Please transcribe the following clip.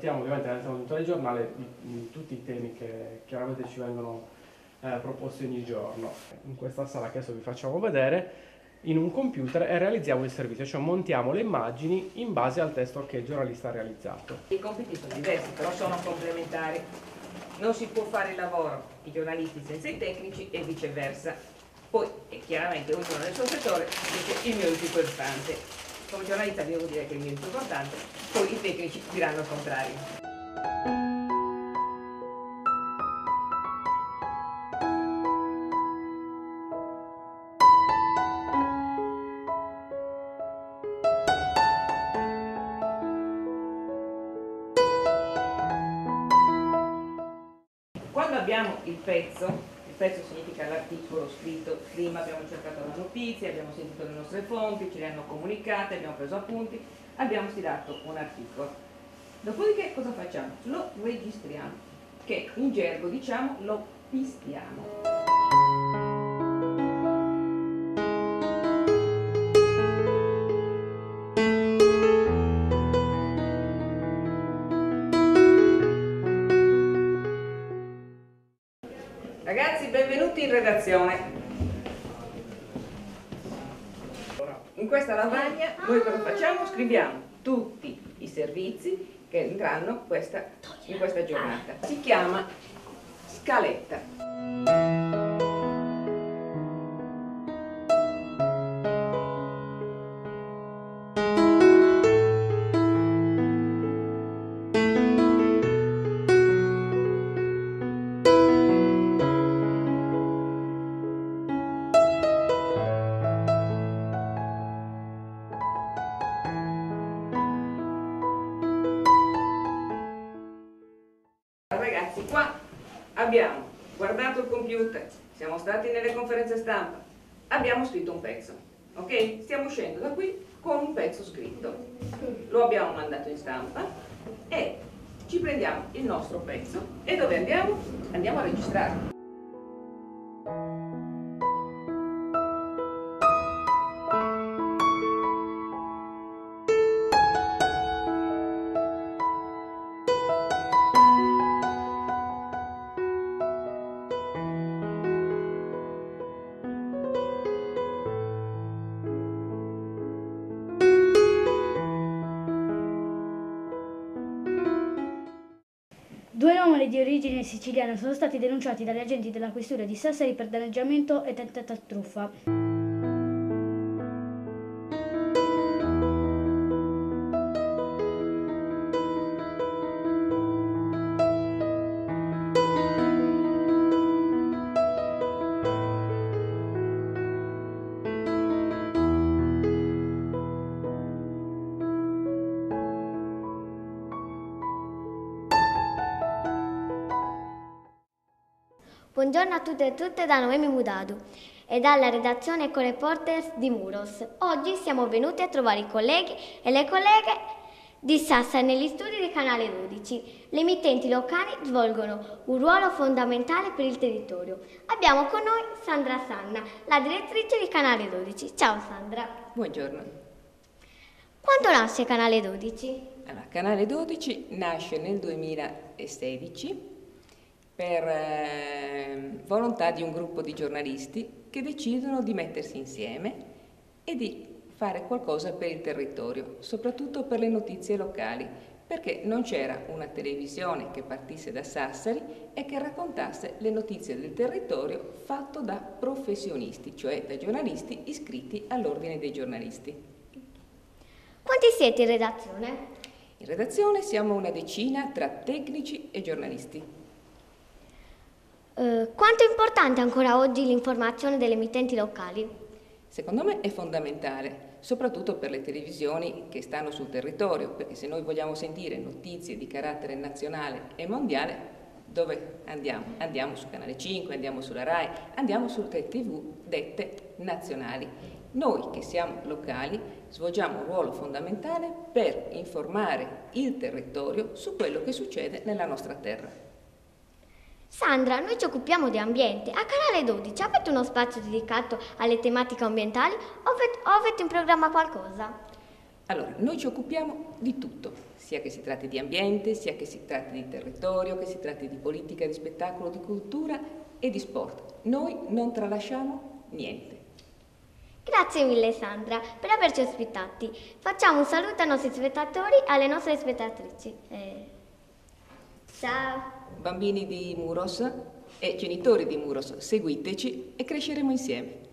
trattiamo ovviamente telegiornale di, di tutti i temi che chiaramente ci vengono eh, proposti ogni giorno. In questa sala che adesso vi facciamo vedere, in un computer e realizziamo il servizio, cioè montiamo le immagini in base al testo che il giornalista ha realizzato. I compiti sono diversi, però sono complementari. Non si può fare il lavoro i giornalisti senza i tecnici e viceversa. Poi, chiaramente ognuno nel suo settore dice il mio è più importante. Come giornalista devo dire che mio è il più importante, poi i tecnici diranno il contrario. Quando abbiamo il pezzo, pezzo significa l'articolo scritto, prima abbiamo cercato la notizia, abbiamo sentito le nostre fonti, ce le hanno comunicate, abbiamo preso appunti, abbiamo stilato un articolo. Dopodiché cosa facciamo? Lo registriamo, che in gergo diciamo lo pistiamo. Benvenuti in redazione. In questa lavagna noi cosa facciamo? Scriviamo tutti i servizi che andranno questa- in questa giornata. Si chiama scaletta. Abbiamo guardato il computer, siamo stati nelle conferenze stampa, abbiamo scritto un pezzo, ok? Stiamo uscendo da qui con un pezzo scritto. Lo abbiamo mandato in stampa e ci prendiamo il nostro pezzo e dove andiamo? Andiamo a registrare. Due uomini di origine siciliana sono stati denunciati dagli agenti della questura di Sassari per danneggiamento e tentata truffa. Buongiorno a tutte e tutte da Noemi Mudadu e dalla redazione Eco Reporters di Muros. Oggi siamo venuti a trovare i colleghi e le colleghe di Sassari negli studi di Canale 12. Le emittenti locali svolgono un ruolo fondamentale per il territorio. Abbiamo con noi Sandra Sanna, la direttrice di Canale 12. Ciao Sandra. Buongiorno. Quando nasce Canale 12? Allora, Canale 12 nasce nel 2016 per eh, volontà di un gruppo di giornalisti che decidono di mettersi insieme e di fare qualcosa per il territorio, soprattutto per le notizie locali, perché non c'era una televisione che partisse da Sassari e che raccontasse le notizie del territorio fatto da professionisti, cioè da giornalisti iscritti all'ordine dei giornalisti. Quanti siete in redazione? In redazione siamo una decina tra tecnici e giornalisti. Eh, quanto è importante ancora oggi l'informazione delle emittenti locali? Secondo me è fondamentale, soprattutto per le televisioni che stanno sul territorio, perché se noi vogliamo sentire notizie di carattere nazionale e mondiale, dove andiamo? Andiamo su Canale 5, andiamo sulla RAI, andiamo sulle tv dette nazionali. Noi che siamo locali svolgiamo un ruolo fondamentale per informare il territorio su quello che succede nella nostra terra. Sandra, noi ci occupiamo di ambiente. A Canale 12 avete uno spazio dedicato alle tematiche ambientali o avete, in programma qualcosa? Allora, noi ci occupiamo di tutto, sia che si tratti di ambiente, sia che si tratti di territorio, che si tratti di politica, di spettacolo, di cultura e di sport. Noi non tralasciamo niente. Grazie mille Sandra per averci ospitati. Facciamo un saluto ai nostri spettatori e alle nostre spettatrici. Eh, ciao. Bambini di Muros e genitori di Muros, seguiteci e cresceremo insieme.